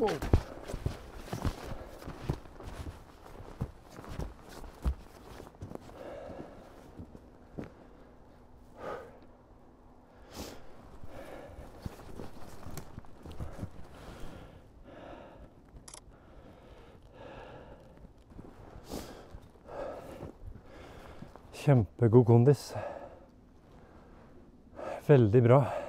Wow. Kjempegod kondis. Veldig bra.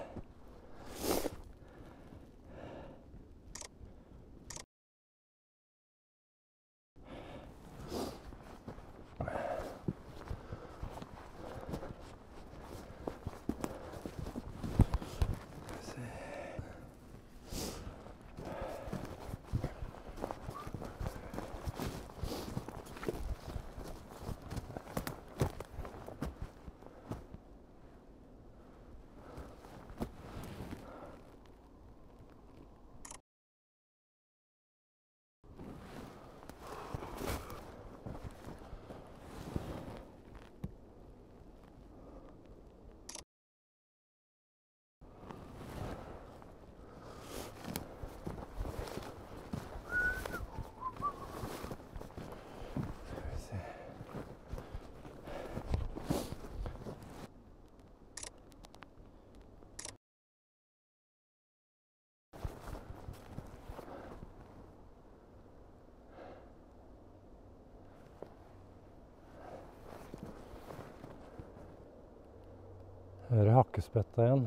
Hører hakkespetta igjen.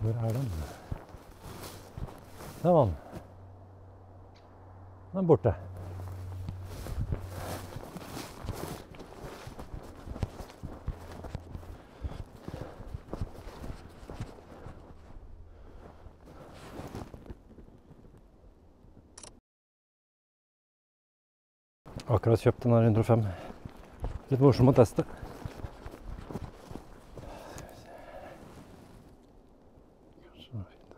Hvor er den? Der var den. Den er borte. Akkurat kjøpt den her 105. Litt morsom å teste. Kanskje den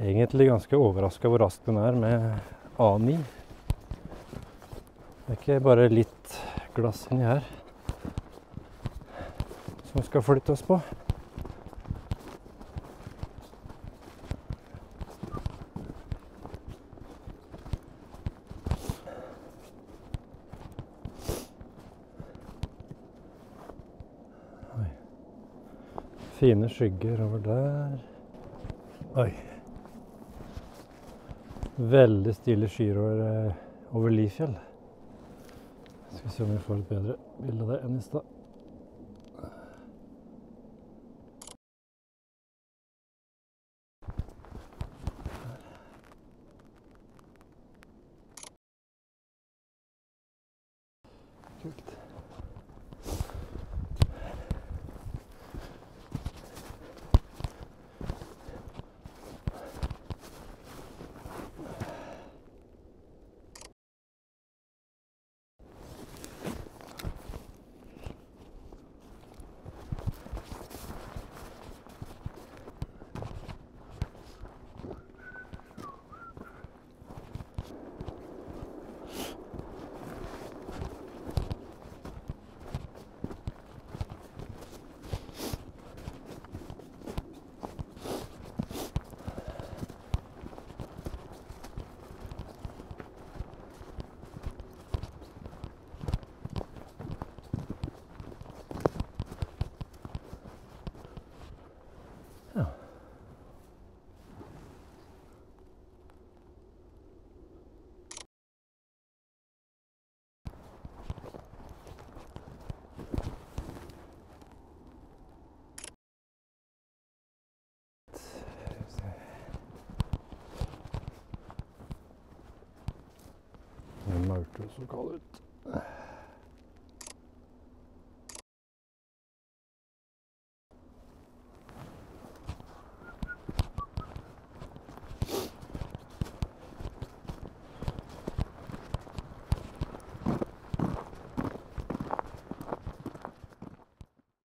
Egentlig ganske overraska hvor rask den er med A9. Det er ikke bare litt glass inni her som skal flytte oss på. Fine skygger over der. Oi. Veldig stille skyer over, eh, over Lifjell. Skal vi se om vi får et bedre bilde av det enn i stad. Det er Maurtus som kaller ut.